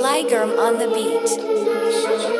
Ligerm on the beat.